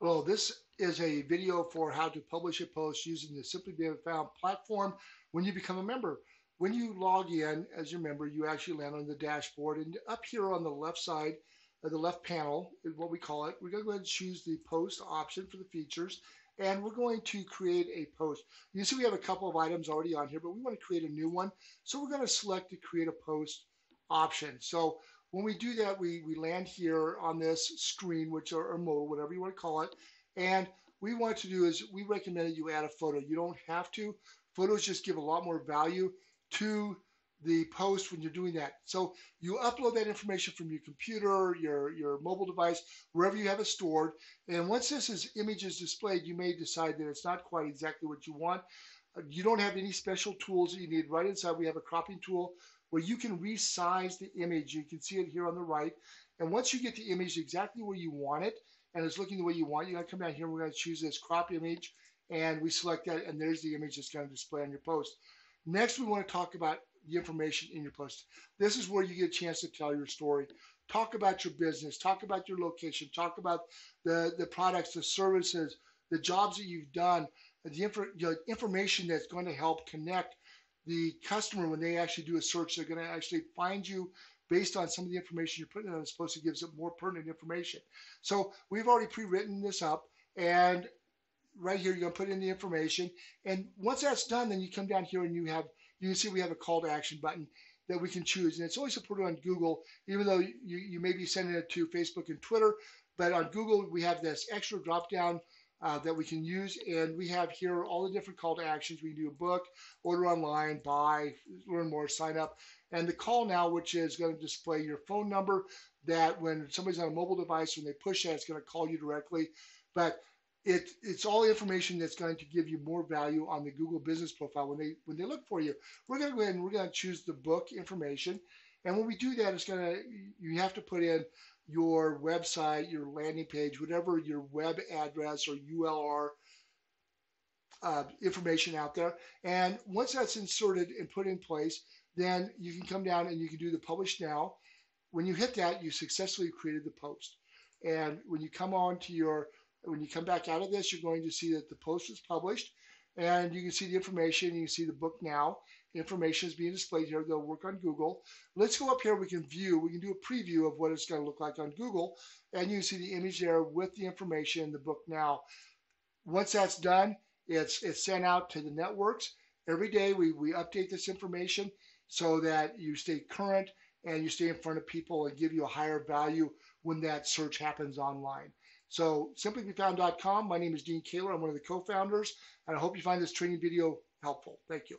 Hello, this is a video for how to publish a post using the Simply Be Found platform when you become a member. When you log in as your member, you actually land on the dashboard and up here on the left side, uh, the left panel is what we call it. We're going to go ahead and choose the post option for the features and we're going to create a post. You see we have a couple of items already on here, but we want to create a new one. So we're going to select the create a post option. So when we do that, we, we land here on this screen, which are, or mode, whatever you want to call it. And we want to do is we recommend that you add a photo. You don't have to. Photos just give a lot more value to the post when you're doing that. So you upload that information from your computer, your, your mobile device, wherever you have it stored. And once this is image is displayed, you may decide that it's not quite exactly what you want. You don't have any special tools that you need. Right inside, we have a cropping tool where you can resize the image. You can see it here on the right. And once you get the image exactly where you want it, and it's looking the way you want, you're gonna come down here and we're gonna choose this crop image, and we select that, and there's the image that's gonna display on your post. Next, we wanna talk about the information in your post. This is where you get a chance to tell your story. Talk about your business, talk about your location, talk about the, the products, the services, the jobs that you've done, the, infor- the information that's going to help connect the customer, when they actually do a search, they're going to actually find you based on some of the information you're putting on this post. to gives it more pertinent information. So we've already pre-written this up, and right here you're going to put in the information. And once that's done, then you come down here and you have you see we have a call to action button that we can choose, and it's only supported on Google, even though you, you may be sending it to Facebook and Twitter. But on Google, we have this extra drop down uh, that we can use. And we have here all the different call to actions. We can do a book, order online, buy, learn more, sign up. And the call now, which is going to display your phone number, that when somebody's on a mobile device, when they push that, it's going to call you directly. But it, it's all information that's going to give you more value on the Google business profile when they when they look for you. We're going to go ahead and we're going to choose the book information. And when we do that, it's going to you have to put in your website, your landing page, whatever your web address or URL uh, information out there. And once that's inserted and put in place, then you can come down and you can do the publish now. When you hit that, you successfully created the post. And when you come on to your, when you come back out of this, you're going to see that the post is published and you can see the information. You can see the book now. information is being displayed here. They'll work on Google. Let's go up here. We can view. We can do a preview of what it's going to look like on Google, and you can see the image there with the information in the book now. Once that's done, it's it's sent out to the networks every day. We we update this information so that you stay current and you stay in front of people and give you a higher value when that search happens online. So simplybefound.com. My name is Dean Koehler. I'm one of the co-founders, and I hope you find this training video helpful. Thank you.